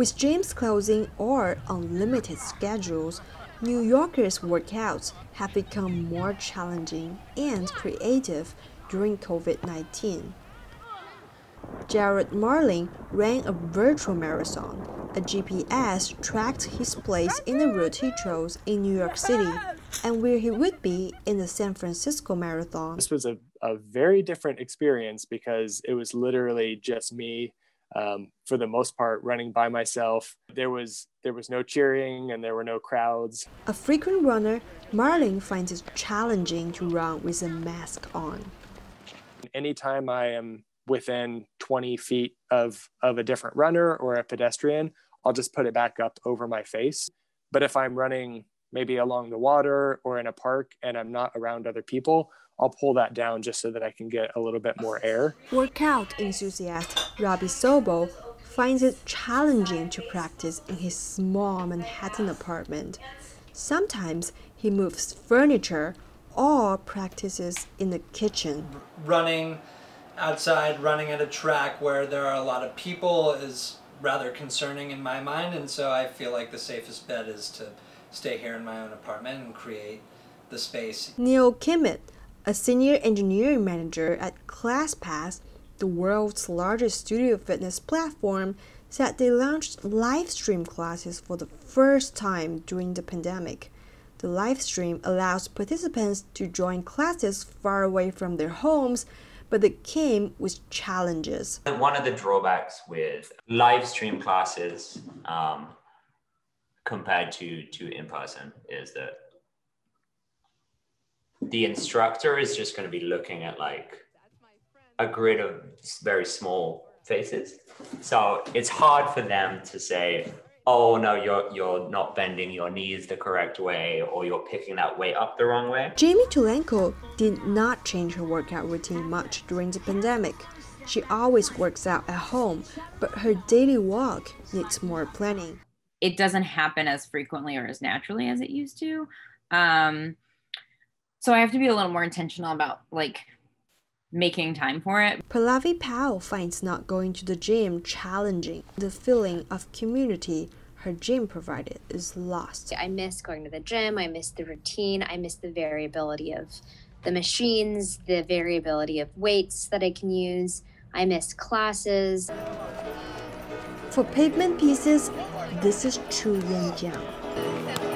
With gyms closing or unlimited schedules, New Yorkers' workouts have become more challenging and creative during COVID 19. Jared Marling ran a virtual marathon. A GPS tracked his place in the route he chose in New York City and where he would be in the San Francisco Marathon. This was a, a very different experience because it was literally just me um, for the most part running by myself there was there was no cheering and there were no crowds. A frequent runner marling finds it challenging to run with a mask on. Anytime i am within 20 feet of of a different runner or a pedestrian i'll just put it back up over my face. But if i'm running maybe along the water or in a park and i'm not around other people I'll pull that down just so that I can get a little bit more air. Workout enthusiast Robbie Sobo finds it challenging to practice in his small Manhattan apartment. Sometimes he moves furniture or practices in the kitchen. Running outside, running at a track where there are a lot of people is rather concerning in my mind, and so I feel like the safest bet is to stay here in my own apartment and create the space. Neil Kimmett a senior engineering manager at ClassPass, the world's largest studio fitness platform, said they launched live stream classes for the first time during the pandemic. The live stream allows participants to join classes far away from their homes, but it came with challenges. One of the drawbacks with live stream classes um, compared to, to in person is that the instructor is just going to be looking at like a grid of very small faces. So it's hard for them to say, oh no, you're you're not bending your knees the correct way or you're picking that weight up the wrong way. Jamie Tulenko did not change her workout routine much during the pandemic. She always works out at home, but her daily walk needs more planning. It doesn't happen as frequently or as naturally as it used to. Um, so I have to be a little more intentional about like making time for it. Pallavi Powell finds not going to the gym challenging. The feeling of community her gym provided is lost. I miss going to the gym, I miss the routine, I miss the variability of the machines, the variability of weights that I can use. I miss classes. For pavement pieces, this is Chu Yin Jiang.